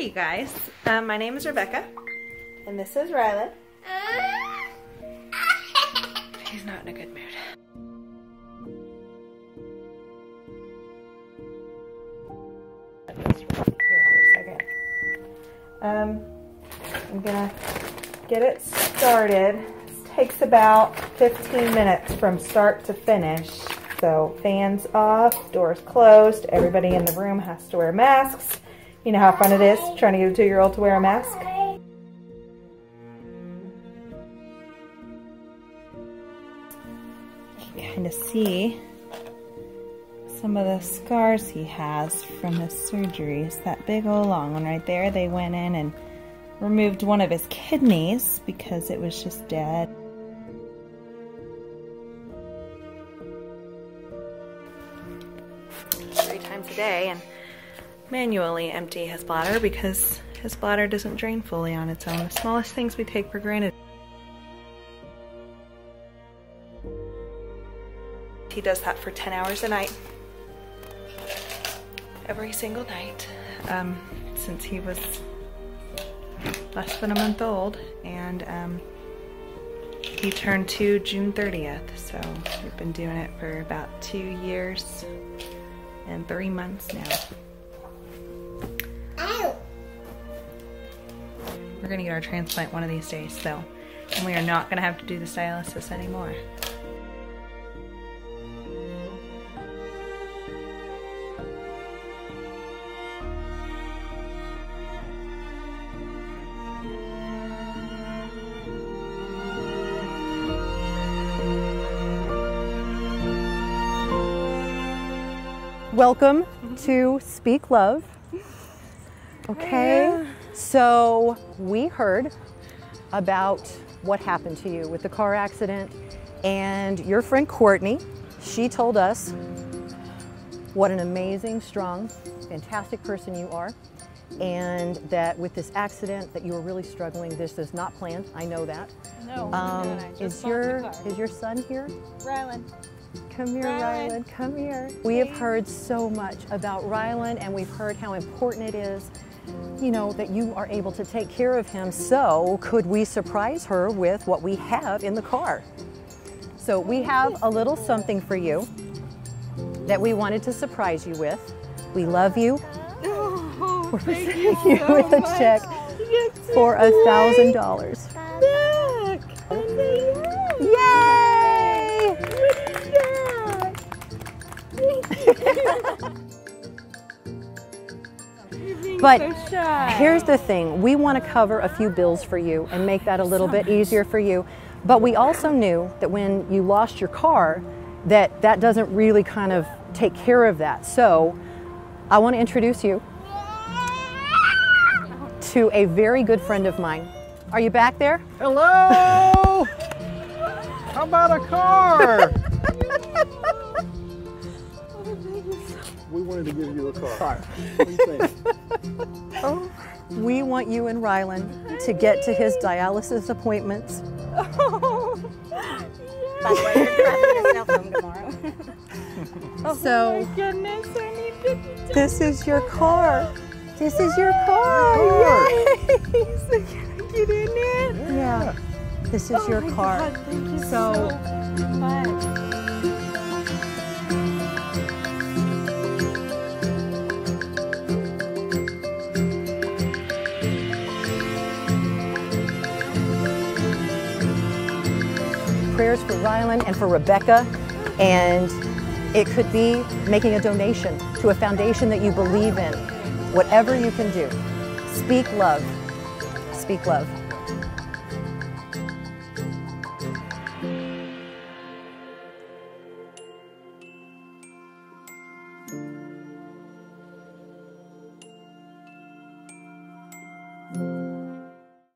Hey guys, um, my name is Rebecca, and this is Rhylon. He's not in a good mood. Here for a second. Um, I'm gonna get it started. This takes about 15 minutes from start to finish. So fans off, doors closed, everybody in the room has to wear masks. You know how fun it is trying to get a two-year-old to wear a mask? You can kind of see some of the scars he has from his surgeries. That big old long one right there, they went in and removed one of his kidneys because it was just dead. Three times a day and manually empty his bladder because his bladder doesn't drain fully on its own. The smallest things we take for granted. He does that for 10 hours a night. Every single night um, since he was less than a month old and um, he turned two June 30th so we've been doing it for about two years and three months now. We're gonna get our transplant one of these days so and we are not gonna have to do the dialysis anymore. Welcome to Speak Love. Okay, so we heard about what happened to you with the car accident, and your friend Courtney, she told us what an amazing, strong, fantastic person you are, and that with this accident that you were really struggling. This is not planned. I know that. No, Um, no, I just is your is your son here? Rhylon? Come here, Rhylon. Rhylon. Come here. We have heard so much about Rhylon, and we've heard how important it is, you know, that you are able to take care of him. So, could we surprise her with what we have in the car? So, we have a little something for you that we wanted to surprise you with. We love you. Oh, We're presenting you you with a much. check for a thousand dollars. But so. Here's the thing we want to cover a few bills for you and make that a little bit easier for you. But we also knew that when you lost your car, that that doesn't really kind of take care of that. So I want to introduce you to a very good friend of mine. Are you back there? Hello! How about a car? We wanted to give you a car. What do you think? Oh, we want you and Rhylon to get to his dialysis appointments. Oh, oh so Goodness, I need fifty this is your car. This is your car. Car. Yay! Get in it. Yeah. This is your Oh my car. God, thank you So- so much. Prayers for Rhylon and for Rebecca. And it could be making a donation to a foundation that you believe in. Whatever you can do. Speak love. Speak love.